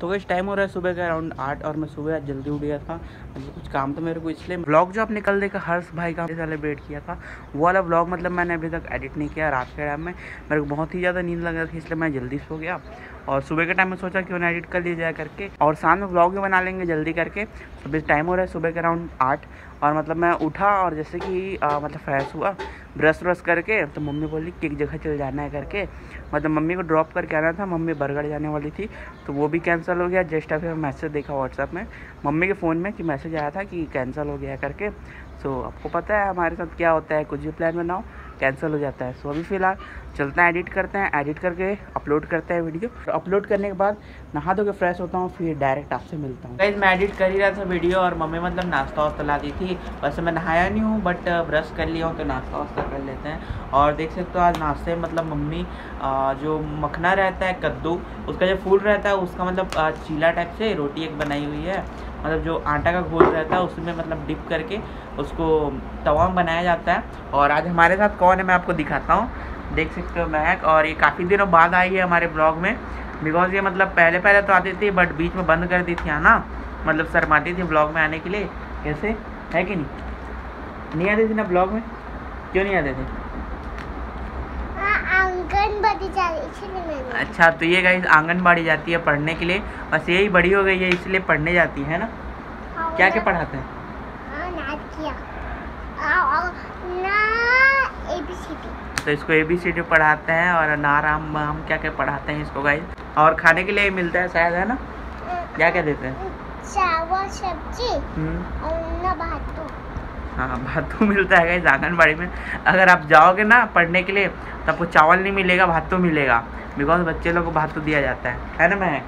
तो इस टाइम हो रहा है सुबह का अराउंड आठ और मैं सुबह जल्दी उठ गया था। मतलब कुछ काम तो मेरे को, इसलिए ब्लॉग जो आपने कल देखा, हर्ष भाई का सेलिब्रेट किया था, वो वाला ब्लॉग मतलब मैंने अभी तक एडिट नहीं किया रात के टाइम में। मेरे को बहुत ही ज़्यादा नींद लग रहा था, इसलिए मैं जल्दी सो गया। और सुबह के टाइम में सोचा क्यों ना एडिट कर लिया जाए करके, और शाम में ब्लॉग भी बना लेंगे जल्दी करके। तो टाइम हो रहा है सुबह के अराउंड आठ, और मतलब मैं उठा और जैसे कि मतलब फ्रेश हुआ ब्रश व्रश करके तो मम्मी बोली कि एक जगह चल जाना है करके। मतलब मम्मी को ड्रॉप करके आना था, मम्मी बरगढ़ जाने वाली थी तो वो भी कैंसिल हो गया। जस्ट अभी मैसेज देखा व्हाट्सएप में। मम्मी के फ़ोन में कि मैसेज आया था कि कैंसिल हो गया करके। सो so, आपको पता है हमारे साथ क्या होता है कुछ भी प्लान बनाओ कैंसिल हो जाता है। सो so, अभी फ़िलहाल चलते हैं एडिट करते हैं एडिट करके अपलोड करते हैं वीडियो अपलोड करने के बाद नहा धो के फ्रेश होता हूँ फिर डायरेक्ट आपसे मिलता हूँ। मैं एडिट कर ही रहा था वीडियो और मम्मी मतलब नाश्ता वास्ता ला दी थी। वैसे मैं नहाया नहीं हूँ बट ब्रश कर लिया हूँ तो नाश्ता वास्ता कर लेते हैं। और देख सकते हो आज नाश्ते मतलब मम्मी जो मखना रहता है कद्दू उसका जो फूल रहता है उसका मतलब चीला टाइप से रोटी एक बनाई हुई है। मतलब जो आटा का घोल रहता है, उसमें मतलब डिप करके उसको तवा बनाया जाता है। और आज हमारे साथ कौन है, मैं आपको दिखाता हूँ। देख सकते हो महक, और ये काफ़ी दिनों बाद आई है हमारे ब्लॉग में। बिकॉज़ ये मतलब पहले पहले तो आती थी बट बीच में बंद कर दी थी ना? मतलब शर्माती थी ब्लॉग में आने के लिए। कैसे? है कि नहीं? नहीं आती थी ना ब्लॉग में? क्यों नहीं आते थे? अच्छा तो ये गाइस आंगनबाड़ी जाती है पढ़ने के लिए। बस यही बड़ी हो गई है इसलिए पढ़ने जाती है ना? हाँ, क्या क्या पढ़ाते हैं? तो इसको ए बी सी डी पढ़ाते हैं और नाराम हम क्या क्या पढ़ाते हैं इसको गाइस और खाने के लिए मिलता है शायद है ना? क्या क्या देते हैं? चावल सब्ज़ी हम्म। और हाँ भातू मिलता है गाइज़ आंगनबाड़ी में। अगर आप जाओगे ना पढ़ने के लिए तो आपको चावल नहीं मिलेगा, भातू मिलेगा। बिकॉज़ बच्चे लोग को भातू दिया जाता है। है ना, मैं?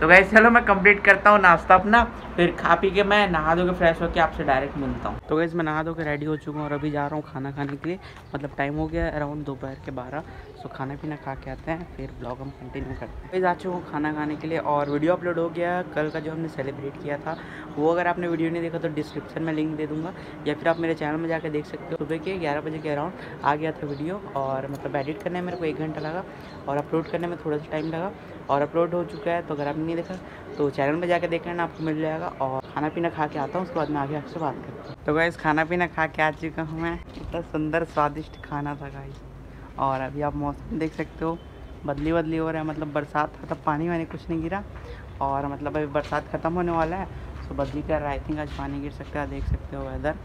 तो गैस चलो मैं कंप्लीट करता हूँ नाश्ता अपना, फिर खा पी के मैं नहा धो के फ्रेश होकर आपसे डायरेक्ट मिलता हूँ। तो गैस मैं नहा धो के रेडी हो चुका हूँ और अभी जा रहा हूँ खाना खाने के लिए। मतलब टाइम हो गया अराउंड दोपहर के बारह सो खाना पीना खा के आते हैं, फिर ब्लॉग हम कंटिन्यू करते हैं। जा चुका हूँ खाना खाने के लिए और वीडियो अपलोड हो गया। कल का जो हमने सेलिब्रेट किया था, वो अगर आपने वीडियो नहीं देखा तो डिस्क्रिप्शन में लिंक दे दूँगा, या फिर आप मेरे चैनल में जाकर देख सकते हो। सुबह के ग्यारह बजे के अराउंड आ गया था वीडियो और मतलब एडिट करने में मेरे को एक घंटा लगा और अपलोड करने में थोड़ा सा टाइम लगा और अपलोड हो चुका है तो अगर आपने नहीं देखा। तो चैनल में जाकर देख लेना, आपको मिल जाएगा और खाना पीना खा के आता हूँ, उसके बाद मैं आगे आपसे बात करता हूँ। तो गाइस खाना पीना खा के आ चुका हूँ मैं। इतना सुंदर, स्वादिष्ट खाना था गाइस और अभी आप मौसम देख सकते हो बदली बदली हो रहा है। मतलब बरसात था तब पानी वानी कुछ नहीं गिरा। और मतलब अभी बरसात ख़त्म होने वाला है तो बदली कर रहा आई थिंक आज पानी गिर सकता है, देख सकते हो वेदर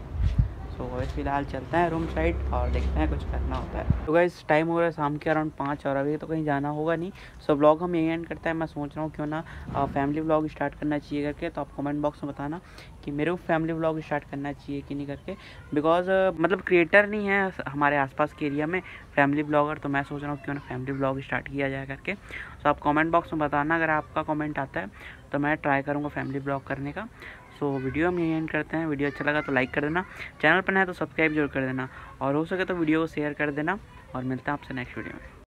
सो so, फ़िलहाल चलते हैं रूम साइड और देखते हैं कुछ करना होता है। तो गाइस टाइम हो रहा है शाम के अराउंड पाँच और अभी तो कहीं जाना होगा नहीं। सो so, ब्लॉग हम यही एंड करते हैं। मैं सोच रहा हूँ क्यों ना फैमिली ब्लॉग स्टार्ट करना चाहिए करके तो आप कमेंट बॉक्स में बताना कि मेरे को फैमिली ब्लॉग स्टार्ट करना चाहिए कि नहीं करके। बिकॉज़ मतलब क्रिएटर नहीं है हमारे आसपास के एरिया में फैमिली ब्लॉगर तो मैं सोच रहा हूँ क्यों ना फैमिली ब्लॉग स्टार्ट किया जाए करके। तो आप कमेंट बॉक्स में बताना अगर आपका कमेंट आता है तो मैं ट्राई करूँगा फैमिली ब्लॉग करने का। सो वीडियो हम यही एंड करते हैं। वीडियो अच्छा लगा तो लाइक कर देना। चैनल पर है तो सब्सक्राइब ज़रूर कर देना। और हो सके तो वीडियो को शेयर कर देना। और मिलता है आपसे नेक्स्ट वीडियो में।